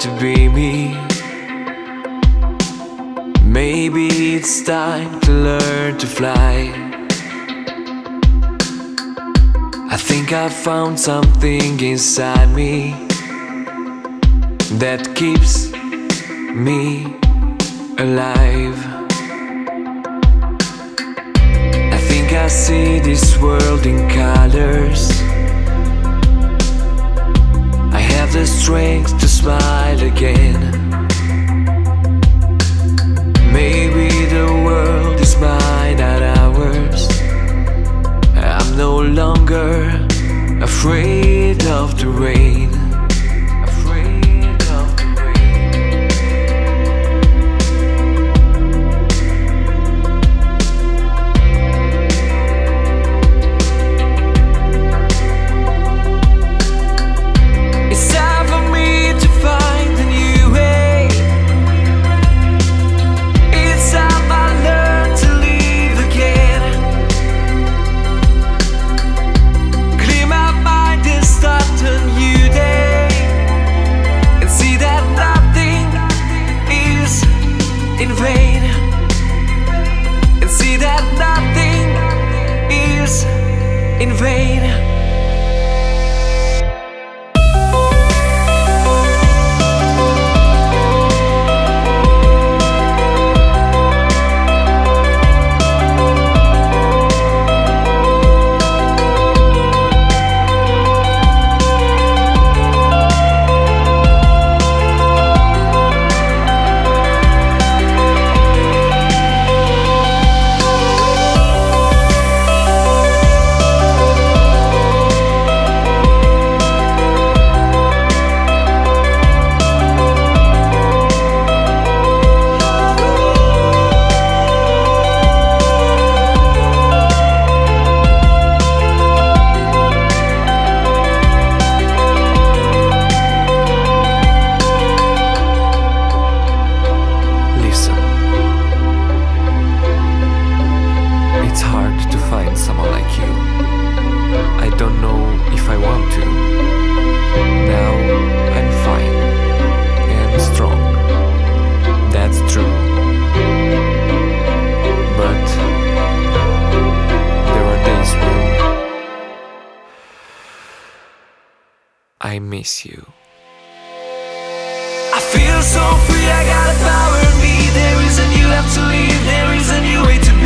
to be me. Maybe it's time to learn to fly. I think I found something inside me That keeps me alive. I think I see this world in colors. The strength to smile again. Maybe the world is mine, not ours. I'm no longer afraid of the rain. In vain. I miss you. I feel so free, I got a power in me. There is a new to live, there is a new way to